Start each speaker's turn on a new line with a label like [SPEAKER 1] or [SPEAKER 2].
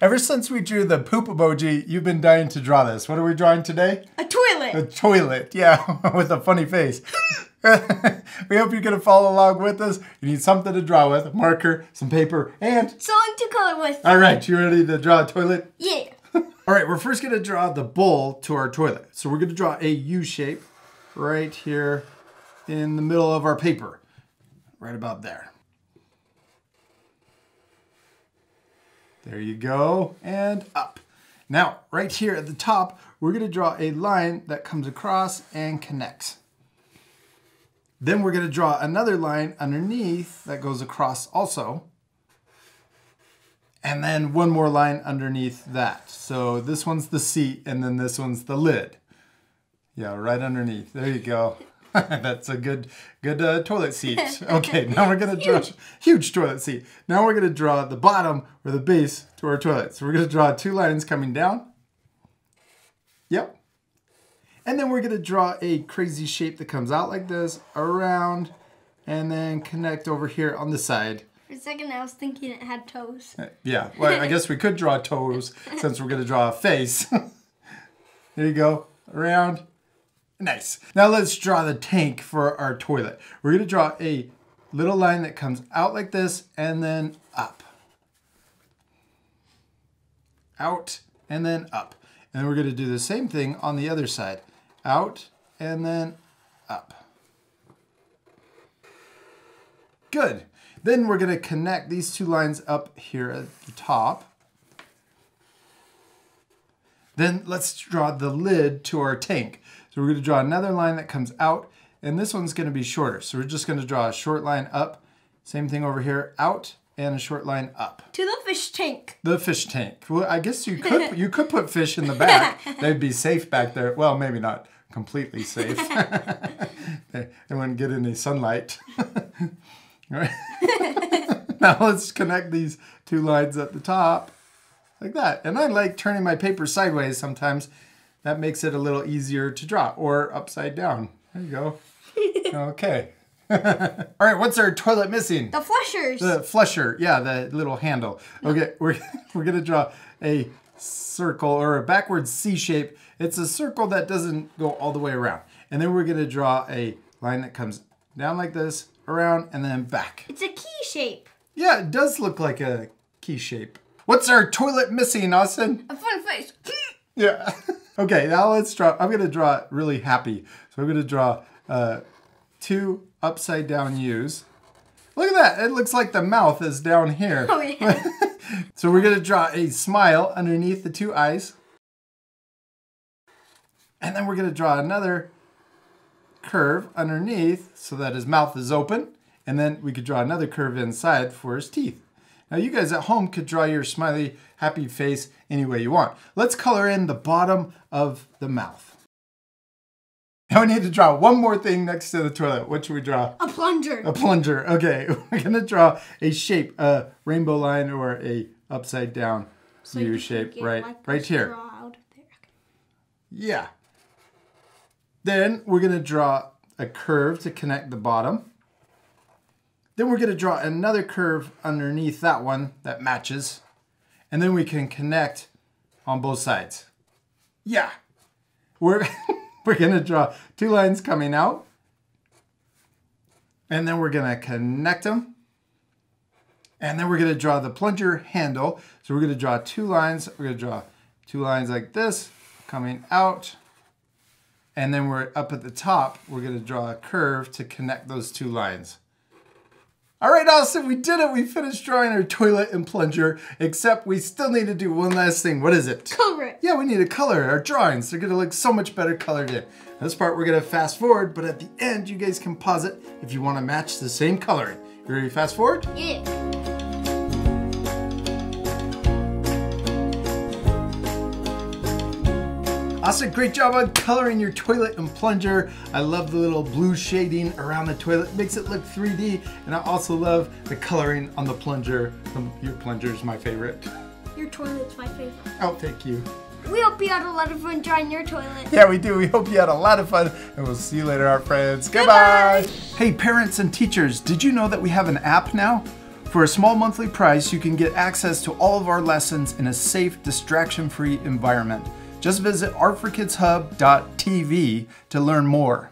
[SPEAKER 1] Ever since we drew the poop emoji, you've been dying to draw this. What are we drawing today?
[SPEAKER 2] A toilet.
[SPEAKER 1] A toilet, yeah, with a funny face. we hope you're gonna follow along with us. You need something to draw with, a marker, some paper, and...
[SPEAKER 2] Something to color with.
[SPEAKER 1] All right, you ready to draw a toilet?
[SPEAKER 2] Yeah.
[SPEAKER 1] All right, we're first gonna draw the bowl to our toilet. So we're gonna draw a U shape right here in the middle of our paper. Right about there. There you go, and up. Now, right here at the top, we're gonna draw a line that comes across and connects. Then we're gonna draw another line underneath that goes across also. And then one more line underneath that. So this one's the seat and then this one's the lid. Yeah, right underneath. There you go. That's a good good uh, toilet seat. Okay, now we're gonna draw huge. huge toilet seat. Now we're gonna draw the bottom or the base to our toilet. So we're gonna draw two lines coming down. Yep. And then we're gonna draw a crazy shape that comes out like this, around, and then connect over here on the side.
[SPEAKER 2] For a second, I was thinking it had toes.
[SPEAKER 1] Yeah, well, I guess we could draw toes since we're gonna draw a face. there you go, around, Nice. Now let's draw the tank for our toilet. We're gonna draw a little line that comes out like this and then up. Out and then up. And we're gonna do the same thing on the other side. Out and then up. Good. Then we're gonna connect these two lines up here at the top. Then let's draw the lid to our tank. So we're going to draw another line that comes out, and this one's going to be shorter. So we're just going to draw a short line up. Same thing over here, out, and a short line up.
[SPEAKER 2] To the fish tank.
[SPEAKER 1] The fish tank. Well, I guess you could you could put fish in the back. They'd be safe back there. Well, maybe not completely safe. they, they wouldn't get any sunlight. now let's connect these two lines at the top like that. And I like turning my paper sideways sometimes that makes it a little easier to draw or upside down. There you go. okay. All right, what's our toilet missing?
[SPEAKER 2] The flushers.
[SPEAKER 1] The flusher, yeah, the little handle. Okay, we're, we're gonna draw a circle or a backwards C shape. It's a circle that doesn't go all the way around. And then we're gonna draw a line that comes down like this, around, and then back.
[SPEAKER 2] It's a key shape.
[SPEAKER 1] Yeah, it does look like a key shape. What's our toilet missing, Austin?
[SPEAKER 2] A fun face.
[SPEAKER 1] yeah. Okay, now let's draw. I'm going to draw really happy. So I'm going to draw uh, two upside down U's. Look at that. It looks like the mouth is down here.
[SPEAKER 2] Oh, yeah.
[SPEAKER 1] so we're going to draw a smile underneath the two eyes. And then we're going to draw another curve underneath so that his mouth is open. And then we could draw another curve inside for his teeth. Now you guys at home could draw your smiley, happy face any way you want. Let's color in the bottom of the mouth. Now we need to draw one more thing next to the toilet. What should we draw?
[SPEAKER 2] A plunger.
[SPEAKER 1] A plunger. Okay, we're gonna draw a shape, a rainbow line or a upside down so U shape right, like right here. Yeah. Then we're gonna draw a curve to connect the bottom. Then we're going to draw another curve underneath that one that matches. And then we can connect on both sides. Yeah. We're, we're going to draw two lines coming out. And then we're going to connect them. And then we're going to draw the plunger handle. So we're going to draw two lines. We're going to draw two lines like this coming out. And then we're up at the top, we're going to draw a curve to connect those two lines. All right, Austin, we did it. We finished drawing our toilet and plunger, except we still need to do one last thing. What is it?
[SPEAKER 2] Color it.
[SPEAKER 1] Yeah, we need to color our drawings. They're gonna look so much better colored in. This part we're gonna fast forward, but at the end, you guys can pause it if you wanna match the same coloring. You ready to fast forward?
[SPEAKER 2] Yeah.
[SPEAKER 1] Austin, great job on coloring your toilet and plunger. I love the little blue shading around the toilet. makes it look 3D. And I also love the coloring on the plunger. Um, your plunger is my favorite.
[SPEAKER 2] Your toilet's my favorite.
[SPEAKER 1] Oh, thank you.
[SPEAKER 2] We hope you had a lot of fun drawing your toilet.
[SPEAKER 1] Yeah, we do. We hope you had a lot of fun. And we'll see you later, our friends. Goodbye. Goodbye. Hey, parents and teachers, did you know that we have an app now? For a small monthly price, you can get access to all of our lessons in a safe, distraction-free environment. Just visit artforkidshub.tv to learn more.